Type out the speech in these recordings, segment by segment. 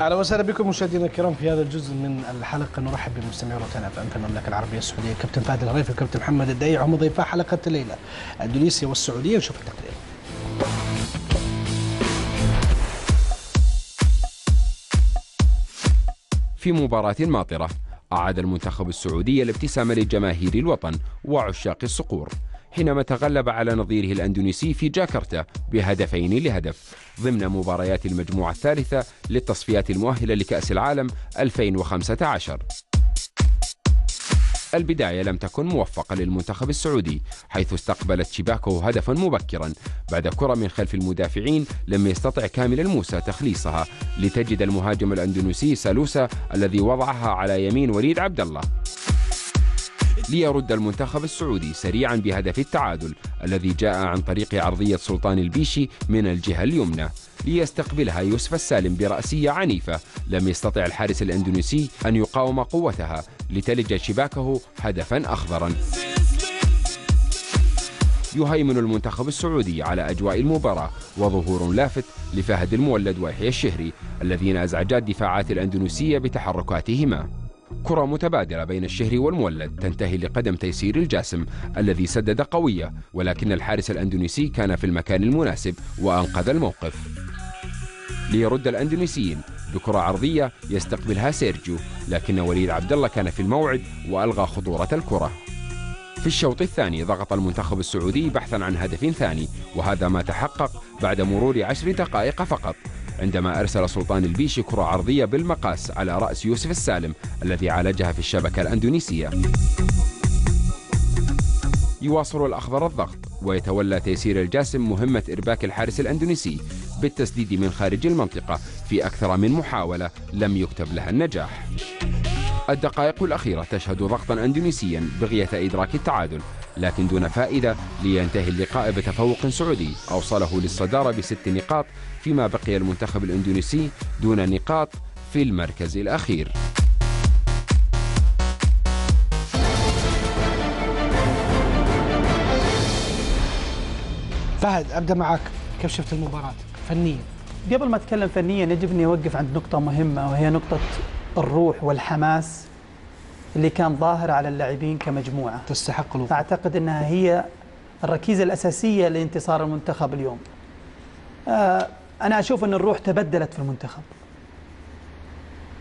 أهلا وسهلا بكم مشاهدينا الكرام في هذا الجزء من الحلقة. نرحب بمستمعي روتانا في المملكة العربية السعودية كابتن فهد الهريفي وكابتن محمد الدايع هم ضيفا حلقة الليلة اندونيسيا والسعودية نشوف التقرير في مباراة ماطرة أعاد المنتخب السعودي الابتسامة لجماهير الوطن وعشاق الصقور. حينما تغلب على نظيره الأندونيسي في جاكرتا بهدفين لهدف ضمن مباريات المجموعة الثالثة للتصفيات المؤهلة لكأس العالم 2015 البداية لم تكن موفقة للمنتخب السعودي حيث استقبلت شباكه هدفا مبكرا بعد كرة من خلف المدافعين لم يستطع كامل الموسى تخليصها لتجد المهاجم الأندونيسي سالوسا الذي وضعها على يمين وليد عبد الله. ليرد المنتخب السعودي سريعا بهدف التعادل الذي جاء عن طريق عرضية سلطان البيشي من الجهة اليمنى ليستقبلها يوسف السالم برأسية عنيفة لم يستطع الحارس الأندونيسي أن يقاوم قوتها لتلج شباكه هدفا أخضرا. يهيمن المنتخب السعودي على أجواء المباراة وظهور لافت لفهد المولد ويحيى الشهري الذين أزعجا الدفاعات الأندونيسية بتحركاتهما. كرة متبادلة بين الشهري والمولد تنتهي لقدم تيسير الجاسم الذي سدد قوية ولكن الحارس الأندونيسي كان في المكان المناسب وأنقذ الموقف. ليرد الأندونيسيين بكرة عرضية يستقبلها سيرجيو لكن وليد عبد الله كان في الموعد وألغى خطورة الكرة. في الشوط الثاني ضغط المنتخب السعودي بحثا عن هدف ثاني وهذا ما تحقق بعد مرور عشر دقائق فقط. عندما أرسل سلطان البيشي كرة عرضية بالمقاس على رأس يوسف السالم الذي عالجها في الشبكة الأندونيسية. يواصل الأخضر الضغط ويتولى تيسير الجاسم مهمة إرباك الحارس الأندونيسي بالتسديد من خارج المنطقة في أكثر من محاولة لم يكتب لها النجاح. الدقائق الأخيرة تشهد ضغطا أندونيسيا بغية إدراك التعادل لكن دون فائدة لينتهي اللقاء بتفوق سعودي. أوصله للصدارة بست نقاط فيما بقي المنتخب الإندونيسي دون نقاط في المركز الأخير. فهد أبدأ معك. كيف شفت المباراة؟ فنيا قبل ما أتكلم فنيا يجب أني أوقف عند نقطة مهمة وهي نقطة الروح والحماس. اللي كان ظاهر على اللاعبين كمجموعة. تستحق الوقوف أعتقد إنها هي الركيزة الأساسية لانتصار المنتخب اليوم. آه، أنا أشوف إن الروح تبدلت في المنتخب.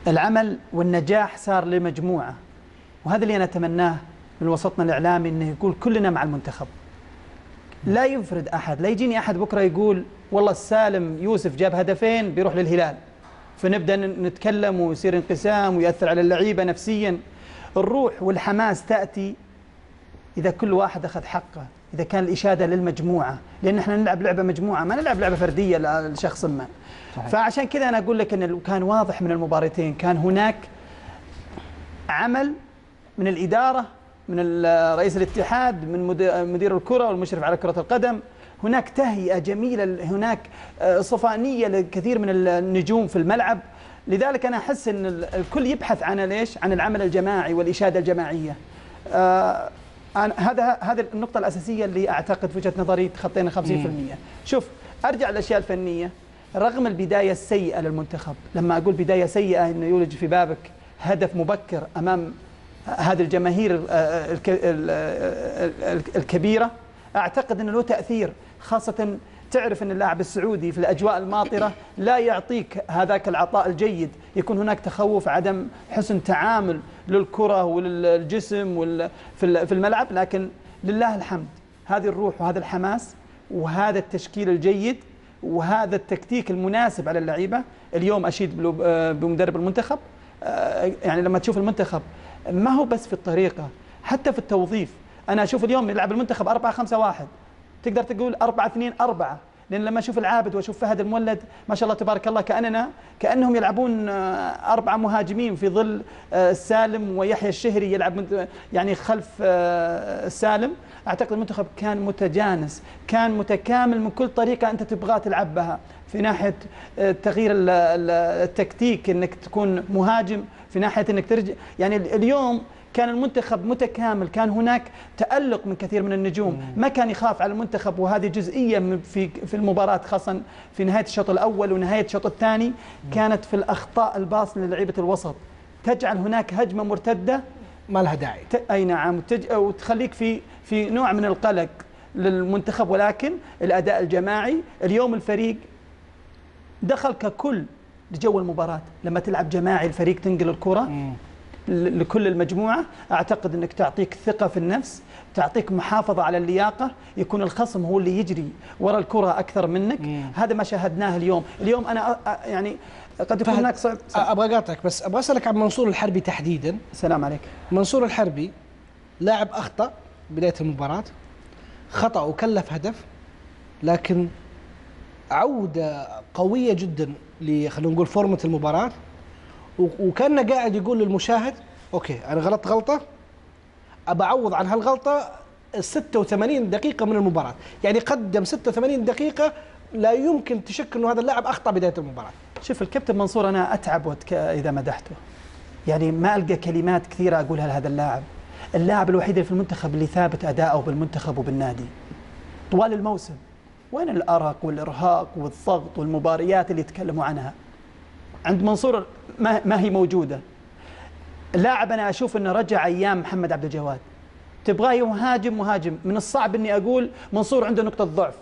العمل والنجاح صار لمجموعة وهذا اللي أنا أتمناه من وسطنا الإعلامي إنه يقول كلنا مع المنتخب. لا ينفرد أحد لا يجيني أحد بكرة يقول والله السالم يوسف جاب هدفين بيروح للهلال. فنبدأ نتكلم ويصير انقسام ويأثر على اللعيبة نفسيا. الروح والحماس تأتي إذا كل واحد أخذ حقه إذا كان الإشادة للمجموعة لأن إحنا نلعب لعبة مجموعة ما نلعب لعبة فردية لشخص ما. صحيح. فعشان كذا أنا أقول لك إن كان واضح من المباراتين كان هناك عمل من الإدارة من رئيس الاتحاد من مد- مدير الكرة والمشرف على كرة القدم. هناك تهيئة جميلة هناك آه، صفانية لكثير من النجوم في الملعب. لذلك أنا أحس إن ال- الكل يبحث عن ليش؟ عن العمل الجماعي والإشادة الجماعية. آه، أنا هذا هذه النقطة الأساسية اللي أعتقد في وجهة نظري تخطينا 50% شوف أرجع للأشياء الفنية. رغم البداية السيئة للمنتخب لما أقول بداية سيئة أنه يولج في بابك هدف مبكر أمام هذه الجماهير آه، آه، ال- الكبيرة أعتقد أنه له تأثير خاصة تعرف أن اللاعب السعودي في الأجواء الماطرة لا يعطيك هذاك العطاء الجيد. يكون هناك تخوف عدم حسن تعامل للكرة وللجسم في ال- في الملعب. لكن لله الحمد هذه الروح وهذا الحماس وهذا التشكيل الجيد وهذا التكتيك المناسب على اللعيبة. اليوم أشيد بمدرب المنتخب. آه، يعني لما تشوف المنتخب ما هو بس في الطريقة حتى في التوظيف. أنا أشوف اليوم يلعب المنتخب 4 5 1 تقدر تقول 4 2 4 لأن لما أشوف العابد وأشوف فهد المولد ما شاء الله تبارك الله كأننا كأنهم يلعبون آه، أربعة مهاجمين في ظل آه، السالم ويحيى الشهري يلعب يعني خلف آه، السالم أعتقد المنتخب كان متجانس كان متكامل من كل طريقة أنت تبغى تلعب بها. في ناحية آه، تغيير ال- ال- التكتيك أنك تكون مهاجم في ناحية أنك ترجع يعني ال- اليوم كان المنتخب متكامل كان هناك تألق من كثير من النجوم. ما كان يخاف على المنتخب وهذه جزئية في في المباراة خاصة في نهاية الشوط الأول ونهاية الشوط الثاني كانت في الأخطاء الباصنة للعيبة الوسط. تجعل هناك هجمة مرتدة. ما لها داعي. ت- أي نعم. وتج... وتخليك في في نوع من القلق للمنتخب. ولكن الأداء الجماعي اليوم الفريق دخل ككل لجو المباراة. لما تلعب جماعي الفريق تنقل. ل- لكل المجموعة. أعتقد إنك تعطيك ثقة في النفس تعطيك محافظة على اللياقة. يكون الخصم هو اللي يجري ورا الكرة أكثر منك. مم. هذا ما شاهدناه اليوم. اليوم أنا أ- أ- يعني قد يكون هناك صعب أ- أبغى أقاطعك بس أبغى أسألك عن منصور الحربي تحديدا. السلام عليك. منصور الحربي لاعب أخطأ بداية المباراة خطأ وكلف هدف لكن عودة قوية جدا خلينا نقول فورمه المباراة. و- وكان قاعد يقول للمشاهد أوكي أنا غلطت غلطة أبى أعوض عن هالغلطة 86 دقيقة من المباراة. يعني قدم 86 دقيقة لا يمكن تشك إنه هذا اللاعب أخطأ بداية المباراة. شوف الكابتن منصور أنا أتعب. إذا مدحته يعني ما ألقى كلمات كثيرة أقولها لهذا اللاعب. اللاعب الوحيد اللي في المنتخب اللي ثابت اداؤه بالمنتخب وبالنادي. طوال الموسم وين الأرق والإرهاق والضغط والمباريات اللي يتكلموا عنها؟ عند منصور ما, هي موجودة. اللاعب أنا أشوف إنه رجع أيام محمد عبد الجواد. تبغاه مهاجم مهاجم. من الصعب إني أقول منصور عنده نقطة ضعف.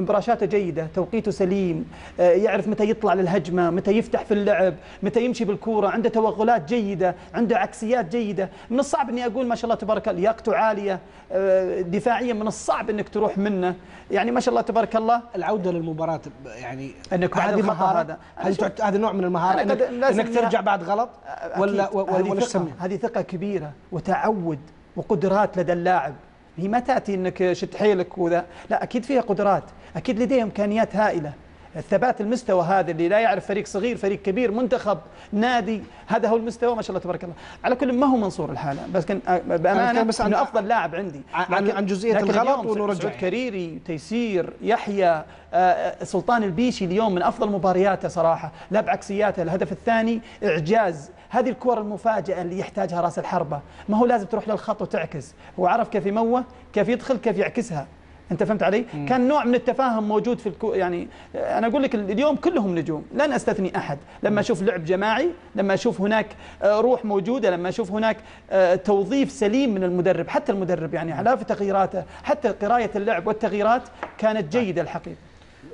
انبراشاته جيدة توقيته سليم آه، يعرف متى يطلع للهجمة متى يفتح في اللعب متى يمشي بالكورة عنده توغلات جيدة عنده عكسيات جيدة. من الصعب أني أقول ما شاء الله تبارك الله لياقته عالية آه، دفاعيا من الصعب أنك تروح منه. يعني ما شاء الله تبارك الله. العودة للمباراة يعني أنك بعد هذه الخطأ مهاره هذا. هذا نوع من المهارة انك, إنك ترجع بعد غلط؟ ولا. ولا هذه ثقة كبيرة وتعود وقدرات لدى اللاعب. هي ما تأتي أنك شد حيلك وذا. لا أكيد فيها قدرات. أكيد لديه إمكانيات هائلة. الثبات المستوى هذا اللي لا يعرف فريق صغير فريق كبير منتخب نادي هذا هو المستوى ما شاء الله تبارك الله. على كل ما هو منصور الحالة. بس كان بأمانة أتكلم بس عن- من أفضل لاعب عندي. عن- عن جزئية الغلط ونرجع. كريري تيسير يحيى آه، سلطان البيشي اليوم من أفضل مبارياته صراحة. لا بعكسياته الهدف الثاني إعجاز. هذه الكره المفاجئة اللي يحتاجها راس الحربة. ما هو لازم تروح للخط وتعكس. هو عرف كيف يموه كيف يدخل كيف يعكسها. أنت فهمت علي؟ كان نوع من التفاهم موجود في الكو يعني آه، أنا أقول لك اليوم كلهم نجوم لن أستثني أحد. لما أشوف لعب جماعي لما أشوف هناك آه، روح موجودة لما أشوف هناك آه، توظيف سليم من المدرب حتى المدرب يعني على في تغييراته حتى قراية اللعب والتغييرات كانت جيدة الحقيقة.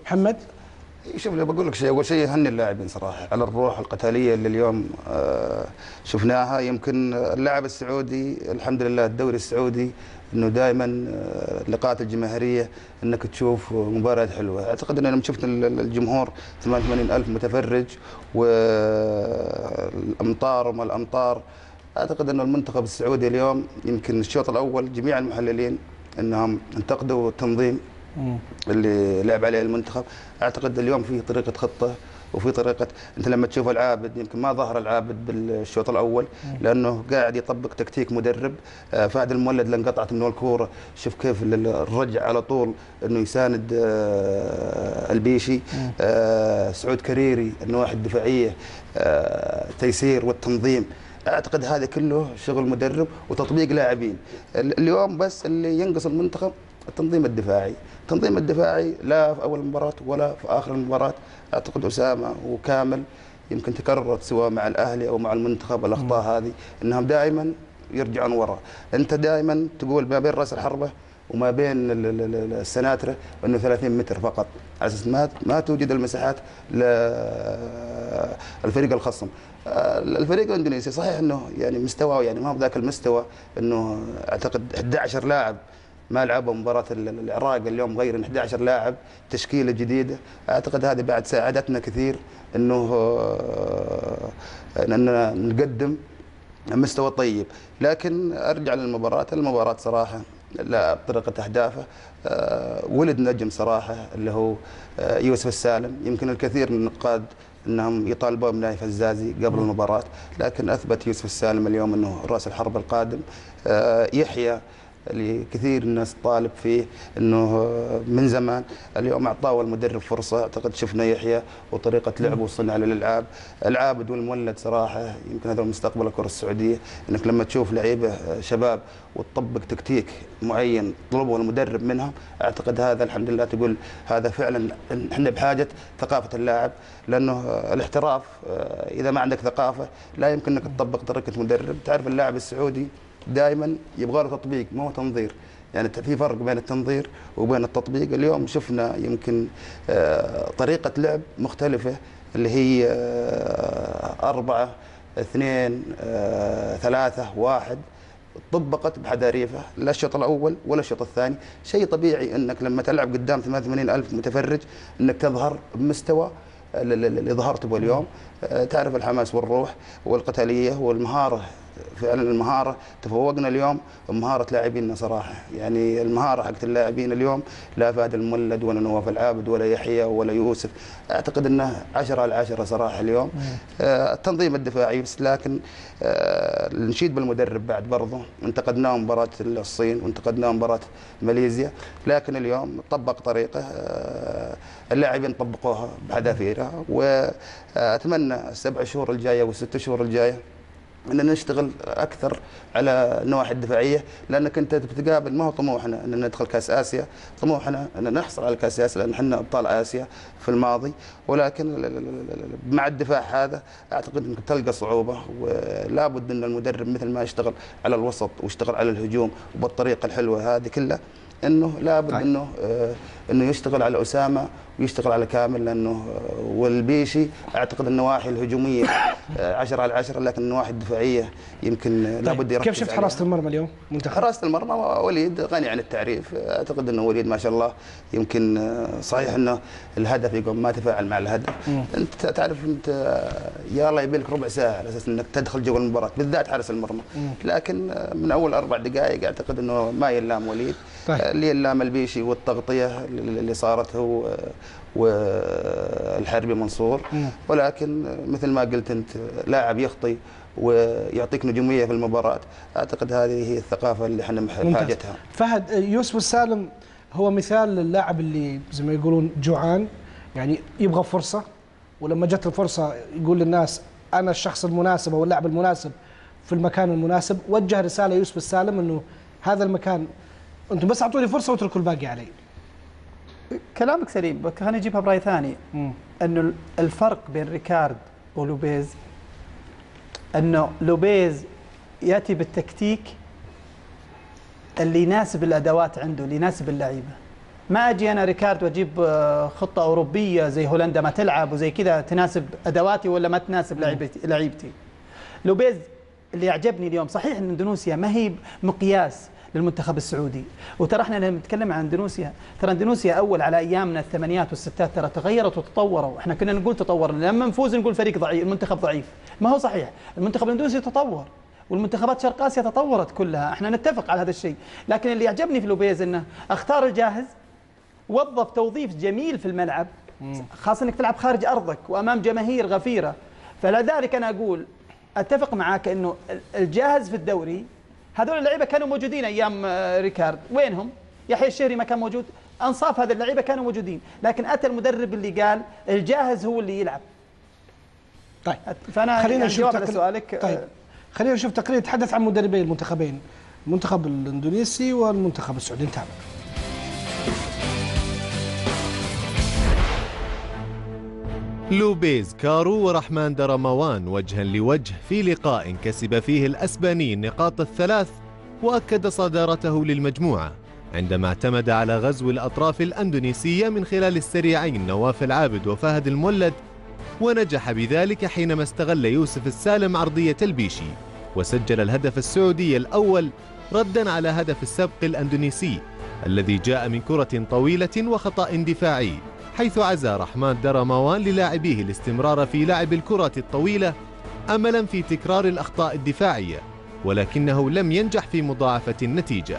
محمد؟ شوف بقول لك أول شيء هني اللاعبين صراحة. على الروح القتالية اللي اليوم آه، شفناها. يمكن اللاعب السعودي الحمد لله الدوري السعودي إنه دائما اللقاءات الجماهيرية إنك تشوف مباريات حلوة. أعتقد إن لما شفت ال- الجمهور 88 ألف متفرج والامطار وما الأمطار أعتقد إن المنتخب السعودي اليوم يمكن الشوط الأول جميع المحللين إنهم انتقدوا التنظيم اللي لعب عليه المنتخب. أعتقد اليوم في طريقة خطة وفي طريقة أنت لما تشوف العابد يمكن ما ظهر العابد بالشوط الأول لأنه قاعد يطبق تكتيك مدرب. آه، فهد المولد لأن قطعت منه الكورة شوف كيف ال- الرجع على طول إنه يساند آه، البيشي. آه، سعود كريري النواحي الدفاعية. تيسير والتنظيم. أعتقد هذا كله شغل مدرب وتطبيق لاعبين. ال- اليوم بس اللي ينقص المنتخب التنظيم الدفاعي. التنظيم الدفاعي لا في أول مباراه ولا في آخر المباراة. أعتقد أسامة وكامل يمكن تكررت سواء مع الأهلي أو مع المنتخب الأخطاء هذه إنهم دائما يرجعون ورا. أنت دائما تقول ما بين رأس الحربة وما بين ال- ال- ال- السناترة إنه 30 متر فقط. على أساس ما ما توجد المساحات للفريق الخصم. الفريق الاندونيسي صحيح إنه يعني مستواه يعني ما هو ذاك المستوى إنه أعتقد 11 لاعب ما لعبوا مباراة ال- ال- العراق اليوم غير 11 لاعب تشكيلة جديدة. أعتقد هذه بعد ساعدتنا كثير أنه آه، أننا نقدم مستوى طيب. لكن أرجع للمباراة. المباراة صراحة لا بطريقة أهدافه آه، ولد نجم صراحة اللي هو آه، يوسف السالم. يمكن الكثير من النقاد إنهم يطالبون بنايف الزازي قبل المباراة لكن أثبت يوسف السالم اليوم إنه رأس الحرب القادم. يحيى اللي كثير الناس طالب فيه إنه من زمان اليوم أعطاه المدرب فرصة. أعتقد شفنا يحيى وطريقة لعبه وصنع للالعاب العابد والمولد صراحة يمكن هذا مستقبل الكرة السعودية. إنك لما تشوف لعيبة شباب وتطبق تكتيك معين طلبه المدرب منهم أعتقد هذا الحمد لله تقول هذا فعلا إحنا بحاجة ثقافة اللاعب. لأنه الاحتراف آه، إذا ما عندك ثقافة لا يمكن إنك تطبق طريقة مدرب. تعرف اللاعب السعودي دائما يبغى له تطبيق ما هو تنظير. يعني في فرق بين التنظير وبين التطبيق. اليوم شفنا يمكن آه، طريقة لعب مختلفة اللي هي آه، أربعة اثنين ثلاثة واحد. طبقت بحذاريفها لا الشوط الأول ولا الشوط الثاني. شيء طبيعي إنك لما تلعب قدام 88 ألف متفرج إنك تظهر بمستوى اللي ظهرت به اليوم. آه، تعرف الحماس والروح والقتالية والمهارة فعلا المهارة. تفوقنا اليوم بمهارة لاعبينا صراحة. يعني المهارة حقت اللاعبين اليوم لا فهد المولد ولا نواف العابد ولا يحيى ولا يوسف. أعتقد إنه 10 على 10 صراحة اليوم. آه التنظيم الدفاعي بس لكن آه نشيد بالمدرب بعد برضه. انتقدناه مباراة الصين وانتقدناه مباراة ماليزيا. لكن اليوم طبق طريقه. آه اللاعبين طبقوها بحذافيرها. واتمنى السبع شهور الجاية والست شهور الجاية إن نشتغل أكثر على النواحي الدفاعية لأنك أنت بتقابل ما هو طموحنا إن ندخل كأس آسيا طموحنا إن نحصل على كأس آسيا لأن إحنا أبطال آسيا في الماضي ولكن مع الدفاع هذا أعتقد إنك تلقى صعوبة ولا بد إن المدرب مثل ما يشتغل على الوسط ويشتغل على الهجوم وبالطريقة الحلوة هذه كلها إنه لابد طيب. إنه آه إنه يشتغل على أسامة ويشتغل على كامل لأنه آه والبيشي أعتقد النواحي الهجومية 10 آه على 10 لكن النواحي الدفاعيه يمكن طيب. لابد يركز كيف شفت حراسة المرمى اليوم؟ منتخب حراسة المرمى وليد غني عن التعريف أعتقد إنه وليد ما شاء الله يمكن آه، صحيح إنه الهدف يقوم ما تفاعل مع الهدف م. أنت تعرف أنت يا الله يبي لك ربع ساعة على أساس إنك تدخل جوا المباراة بالذات حارس المرمى لكن من أول أربع دقائق أعتقد إنه ما يلام وليد طيب. اللي اللام البيشي والتغطية اللي صارت هو والحربي منصور. ولكن مثل ما قلت أنت لاعب يخطي ويعطيك نجومية في المباراة. أعتقد هذه هي الثقافة اللي إحنا بحاجتها فهد يوسف السالم هو مثال للاعب اللي زي ما يقولون جوعان يعني يبغى فرصة ولما جت الفرصة يقول للناس أنا الشخص المناسب أو اللاعب المناسب في المكان المناسب. وجه رسالة يوسف السالم إنه هذا المكان أنتم بس أعطوني فرصة واتركوا الباقي علي. كلامك سليم خليني أجيبها برأي ثاني. إنه الفرق بين ريكارد ولوبيز إنه لوبيز يأتي بالتكتيك اللي يناسب الأدوات عنده اللي يناسب اللعيبة. ما أجي أنا ريكارد وأجيب آه، خطة أوروبية زي هولندا ما تلعب وزي كذا تناسب أدواتي ولا ما تناسب لعيبتي لعيبتي. لوبيز اللي يعجبني اليوم صحيح إن إندونيسيا ما هي مقياس للمنتخب السعودي. وترى إحنا لما نتكلم عن اندونيسيا. ترى اندونيسيا أول على ايامنا الثمانينات والستينات. ترى تغيرت وتطوروا. إحنا كنا نقول تطور. لما نفوز نقول فريق ضعيف المنتخب ضعيف. ما هو صحيح. المنتخب الاندونيسي تطور. والمنتخبات شرق آسيا تطورت كلها. إحنا نتفق على هذا الشيء. لكن اللي يعجبني في لوبيز إنه أختار الجاهز وظف توظيف جميل في الملعب خاصة إنك تلعب خارج أرضك وأمام جماهير غفيرة. فلذلك أنا أقول أتفق معك إنه الجاهز في الدوري هذول اللعيبة كانوا موجودين أيام آه، ريكارد. وينهم؟ يحيى الشهري ما كان موجود. أنصاف هذه اللعيبة كانوا موجودين لكن أتى المدرب اللي قال الجاهز هو اللي يلعب. طيب. فأنا خلينا يعني نشوف تقل... سؤالك آه، طيب خلينا نشوف تقرير يتحدث عن مدربي المنتخبين المنتخب الإندونيسي والمنتخب السعودي. نتابع. لوبيز كارو ورحمن درموان وجها لوجه في لقاء كسب فيه الأسباني النقاط الثلاث وأكد صدارته للمجموعة عندما اعتمد على غزو الأطراف الأندونيسية من خلال السريعين نواف العابد وفهد المولد ونجح بذلك حينما استغل يوسف السالم عرضية البيشي وسجل الهدف السعودي الأول ردا على هدف السبق الأندونيسي الذي جاء من كرة طويلة وخطأ دفاعي. حيث عزى رحمن درموان للاعبيه الاستمرار في لعب الكرات الطويلة أملا في تكرار الأخطاء الدفاعية ولكنه لم ينجح في مضاعفة النتيجة.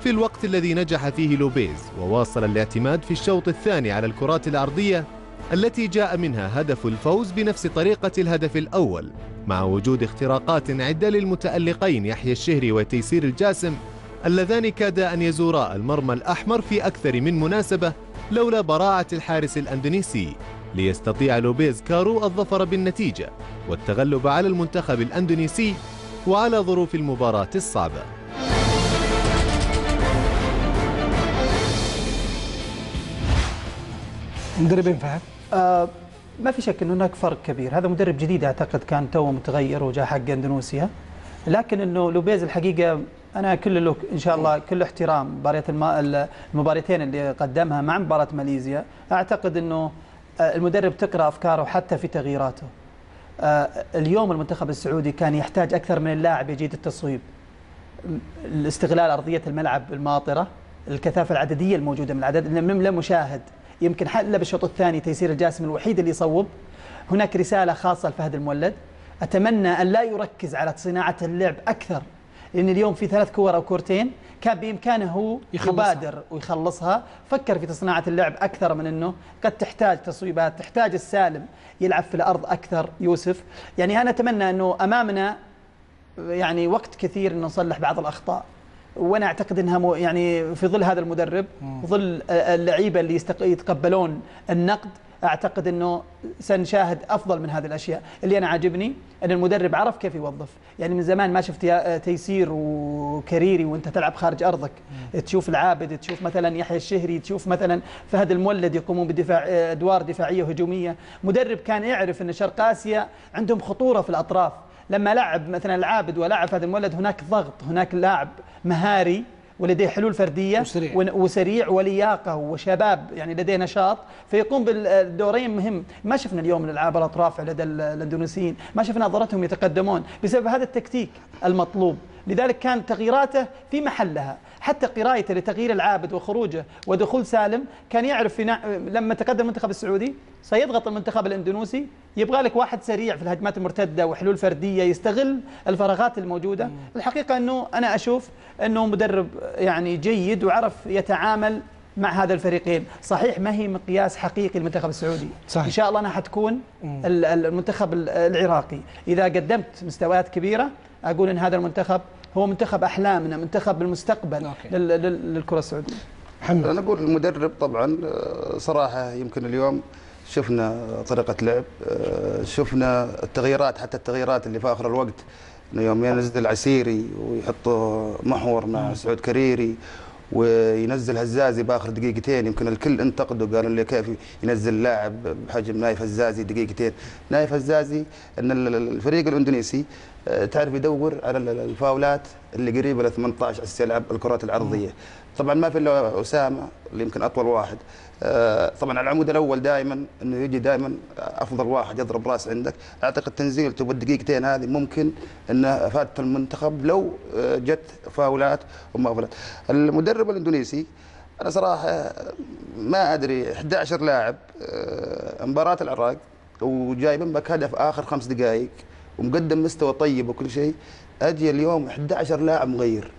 في الوقت الذي نجح فيه لوبيز وواصل الاعتماد في الشوط الثاني على الكرات الأرضية التي جاء منها هدف الفوز بنفس طريقة الهدف الأول مع وجود اختراقات عدة للمتألقين يحيى الشهري وتيسير الجاسم اللذان كادا أن يزورا المرمى الأحمر في أكثر من مناسبة لولا براعة الحارس الأندونيسي ليستطيع لوبيز كارو الظفر بالنتيجة والتغلب على المنتخب الأندونيسي وعلى ظروف المباراة الصعبة. مدربين فهد؟ آه ما في شك انه هناك فرق كبير. هذا مدرب جديد أعتقد كان توه متغير وجاء حق أندونيسيا. لكن إنه لوبيز الحقيقة أنا كل إن شاء الله كل احترام مباريات الم- المباراتين اللي قدمها مع مباراة ماليزيا. أعتقد إنه آه، المدرب تقرأ أفكاره حتى في تغييراته. آه، اليوم المنتخب السعودي كان يحتاج أكثر من اللاعب يجيد التصويب. الاستغلال أرضية الملعب الماطرة الكثافة العددية الموجودة من العدد لم مشاهد. يمكن حتى بالشوط الثاني تيسير الجاسم الوحيد اللي يصوب. هناك رسالة خاصة لفهد المولد. أتمنى أن لا يركز على صناعة اللعب أكثر. لأن اليوم في ثلاث كور أو كورتين كان بإمكانه هو يخلصها. يبادر ويخلصها. فكر في صناعه اللعب أكثر من إنه قد تحتاج تصويبات تحتاج السالم يلعب في الأرض أكثر. يوسف يعني أنا أتمنى إنه أمامنا يعني وقت كثير إنه نصلح بعض الأخطاء. وأنا أعتقد إنها يعني في ظل هذا المدرب ظل اللعيبة اللي يتقبلون النقد أعتقد إنه سنشاهد أفضل من هذه الأشياء. اللي أنا عاجبني إن المدرب عرف كيف يوظف. يعني من زمان ما شفت يا- تيسير وكريري وأنت تلعب خارج أرضك. تشوف العابد تشوف مثلا يحيى الشهري تشوف مثلا فهد المولد يقومون بدفاع أدوار دفاعية وهجومية. مدرب كان يعرف إن شرق آسيا عندهم خطورة في الأطراف. لما لعب مثلا العابد ولعب هذا المولد هناك ضغط هناك لاعب مهاري. ولديه حلول فردية وسريع. وسريع ولياقة وشباب يعني لديه نشاط. فيقوم بالدورين مهم. ما شفنا اليوم من ألعاب الأطراف لدى ال- الإندونيسيين. ما شفنا ظلتهم يتقدمون بسبب هذا التكتيك المطلوب. لذلك كان تغييراته في محلها. حتى قراءته لتغيير العابد وخروجه ودخول سالم كان يعرف في نا... لما تقدم المنتخب السعودي سيضغط المنتخب الإندونيسي يبغى لك واحد سريع في الهجمات المرتدة وحلول فردية يستغل الفراغات الموجودة. الحقيقة أنه أنا أشوف أنه مدرب يعني جيد وعرف يتعامل مع هذا الفريقين. صحيح ما هي مقياس حقيقي للمنتخب السعودي. صحيح. إن شاء الله انها حتكون ال- ال- المنتخب ال- العراقي. إذا قدمت مستويات كبيرة أقول إن هذا المنتخب هو منتخب أحلامنا منتخب المستقبل أوكي. لل- لل- للكرة السعودية. محمد. أنا أقول المدرب طبعا آه، صراحة يمكن اليوم شفنا طريقة لعب آه، شفنا التغييرات حتى التغييرات اللي في آخر الوقت. إنه يوم ينزل عسيري ويحط محور مع سعود كريري وينزل هزازي بآخر دقيقتين. يمكن الكل انتقده قالوا لي كيف ينزل لاعب بحجم نايف هزازي دقيقتين. نايف هزازي إن ال- ال- الفريق الإندونيسي تعرف يدور على ال- الفاولات اللي قريبة ل 18 على يلعب الكرات العرضيه طبعا ما في إلا أسامة اللي يمكن أطول واحد. آه، طبعا العمود الأول دائما إنه يجي دائما أفضل واحد يضرب رأس عندك. أعتقد تنزيلته بالدقيقتين هذه ممكن إنه فادت المنتخب لو آه، جت فاولات وما فاولات المدرب الإندونيسي أنا صراحة ما أدري 11 لاعب آه، مباراة العراق وجايبين بك هدف آخر خمس دقائق. ومقدم مستوى طيب وكل شيء أجي اليوم 11 لاعب مغير.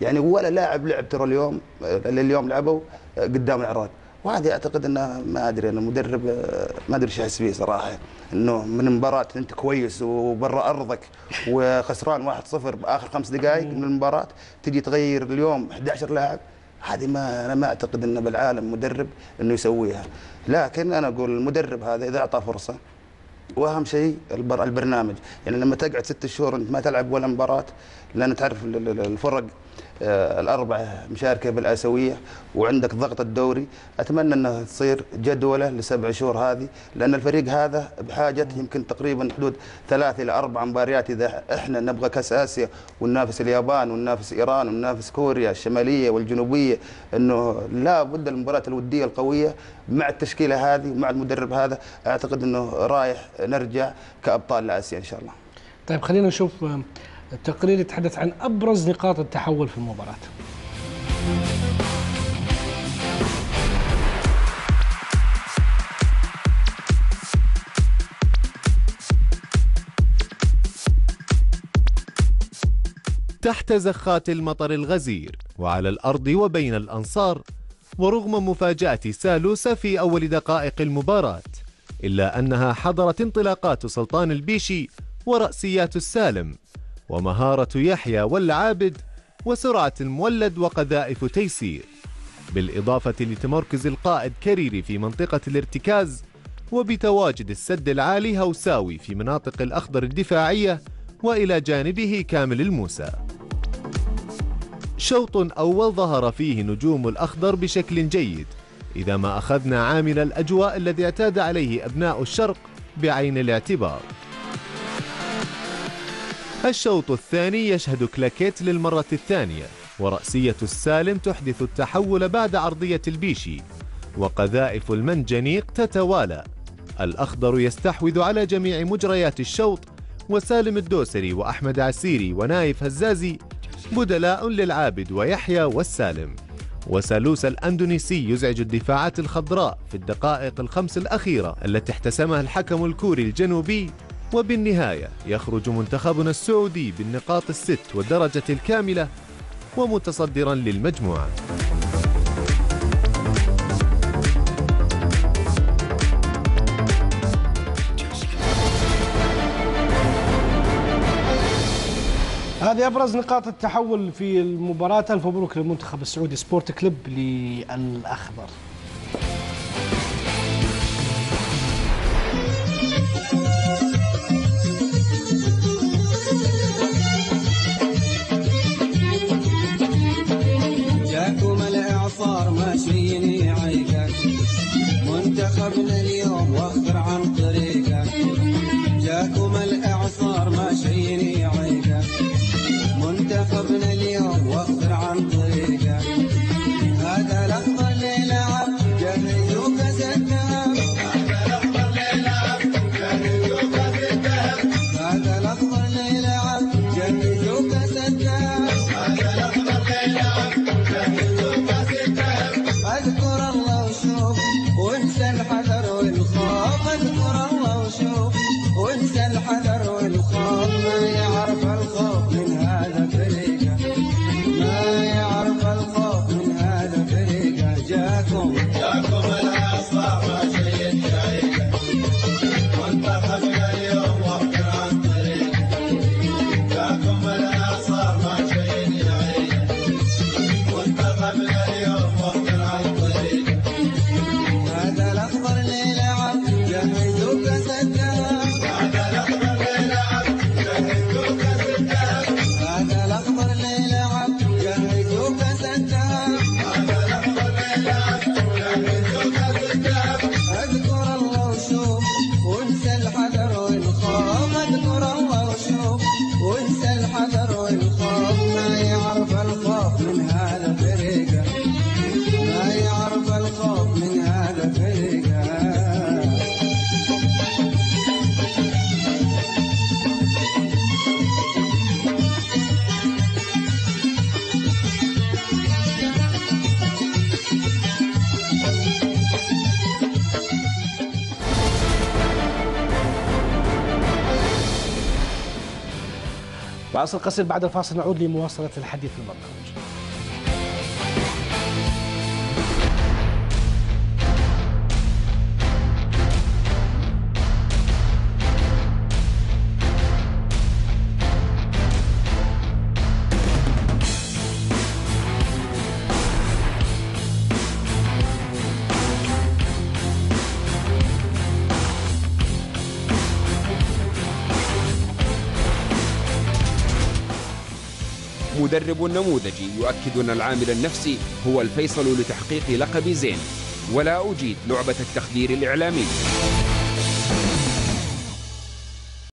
يعني ولا لاعب لعب ترى اليوم اللي اليوم لعبوا قدام العراق. وهذه أعتقد إنه ما أدري أنا مدرب آه، ما أدري إيش أحس فيه صراحة. إنه من مباراة أنت كويس وبرا أرضك وخسران 1-0 بآخر خمس دقائق من المباراة تجي تغير اليوم 11 لاعب هذه ما أنا ما أعتقد إنه بالعالم مدرب إنه يسويها. لكن أنا أقول المدرب هذا إذا اعطى فرصة وأهم شيء البر البرنامج. يعني لما تقعد ست شهور أنت ما تلعب ولا مباراة لأن تعرف ال- ال- الفرق. آه، الاربعه مشاركة بالآسيوية وعندك ضغط الدوري. أتمنى أنها تصير جدولة لسبع شهور هذه لأن الفريق هذا بحاجة يمكن تقريبا حدود ثلاث إلى أربع مباريات إذا إحنا نبغى كأس آسيا وننافس اليابان وننافس إيران وننافس كوريا الشمالية والجنوبية إنه لا بد المباراة الودية القوية مع التشكيلة هذه ومع المدرب هذا. أعتقد إنه رايح نرجع كأبطال لاسيا إن شاء الله. طيب خلينا نشوف التقرير يتحدث عن أبرز نقاط التحول في المباراة. تحت زخات المطر الغزير وعلى الأرض وبين الأنصار ورغم مفاجأة سالوس في أول دقائق المباراة إلا أنها حضرت انطلاقات سلطان البيشي ورأسيات السالم. ومهارة يحيى والعابد وسرعة المولد وقذائف تيسير. بالإضافة لتمركز القائد كريري في منطقة الارتكاز وبتواجد السد العالي هوساوي في مناطق الأخضر الدفاعية وإلى جانبه كامل الموسى. شوط أول ظهر فيه نجوم الأخضر بشكل جيد إذا ما أخذنا عامل الأجواء الذي اعتاد عليه أبناء الشرق بعين الاعتبار. الشوط الثاني يشهد كلاكيت للمرة الثانية ورأسية السالم تحدث التحول بعد عرضية البيشي وقذائف المنجنيق تتوالى. الأخضر يستحوذ على جميع مجريات الشوط وسالم الدوسري وأحمد عسيري ونايف هزازي بدلاء للعابد ويحيى والسالم. وسالوس الأندونيسي يزعج الدفاعات الخضراء في الدقائق الخمس الأخيرة التي احتسمها الحكم الكوري الجنوبي وبالنهاية يخرج منتخبنا السعودي بالنقاط الست والدرجة الكاملة ومتصدرا للمجموعة. هذه أبرز نقاط التحول في المباراة. ألف مبروك للمنتخب السعودي سبورت كلوب للاخضر فاصل قصير بعد الفاصل نعود لمواصلة الحديث في البرنامج مدرب نموذجي يؤكد أن العامل النفسي هو الفيصل لتحقيق لقب زين. ولا أجيد لعبة التخدير الإعلامي.